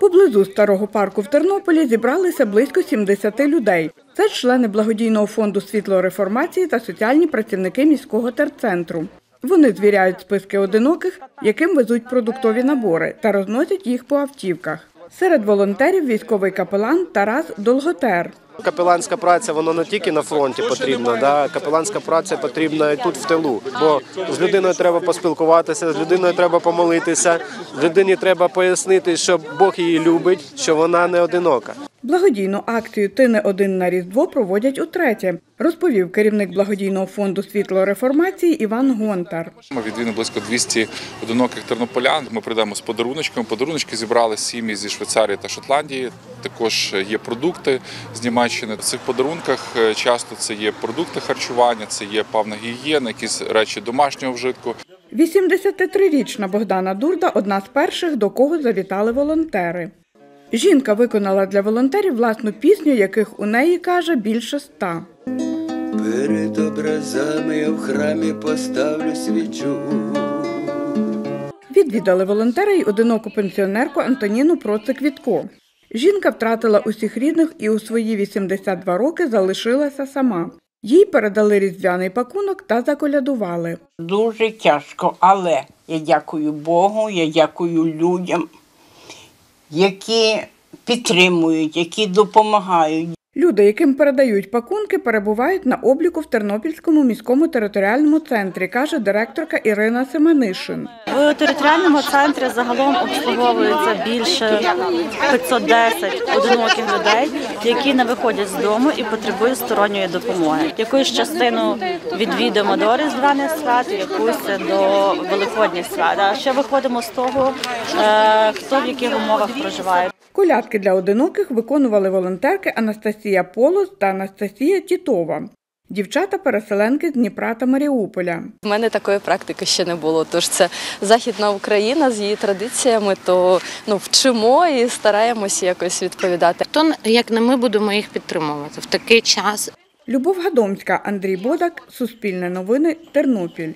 Поблизу старого парку в Тернополі зібралися близько 70 людей. Це члени благодійного фонду світло реформації та соціальні працівники міського терцентру. Вони звіряють списки одиноких, яким везуть продуктові набори та розносять їх по автівках. Серед волонтерів військовий капелан Тарас Долготер. Капеланська праця воно не тільки на фронті потрібна, да? капеланська праця потрібна і тут в тилу. Бо з людиною треба поспілкуватися, з людиною треба помолитися, людині треба пояснити, що Бог її любить, що вона не одинока. Благодійну акцію Ти не один на Різдво проводять утретє, розповів керівник благодійного фонду світло реформації Іван Гонтар. Ми відвідали близько 200 одиноких тернополян. Ми прийдемо з подаруночками. Подаруночки зібрали сім'ї зі Швейцарії та Шотландії. Також є продукти з Німеччини. В цих подарунках е, часто це є продукти харчування, це є певна гігієна, якісь речі домашнього вжитку. 83-річна Богдана Дурда одна з перших, до кого завітали волонтери. Жінка виконала для волонтерів власну пісню, яких у неї каже більше ста. Перед образами я в храмі поставлю свічу. Відвідали волонтери й одиноку пенсіонерку Антоніну Процик-Вітко. Жінка втратила усіх рідних і у свої 82 роки залишилася сама. Їй передали різдвяний пакунок та заколядували. Дуже тяжко, але я дякую Богу, я дякую людям, які підтримують, які допомагають. Люди, яким передають пакунки, перебувають на обліку в Тернопільському міському територіальному центрі, каже директорка Ірина Семенишин. В територіальному центрі загалом обслуговується більше 510 одиноких людей, які не виходять з дому і потребують сторонньої допомоги. Якусь частину відвідуємо до різдвяних свят, якусь до великодніх свят. А ще виходимо з того, е, хто в яких умовах проживає. Колядки для одиноких виконували волонтерки Анастасія Полос та Анастасія Тітова. Дівчата-переселенки з Дніпра та Маріуполя. У мене такої практики ще не було. Тож це західна Україна з її традиціями, то ну вчимо і стараємося якось відповідати. Хто як не ми будемо їх підтримувати в такий час? Любов Гадомська, Андрій Бодак, Суспільне новини, Тернопіль.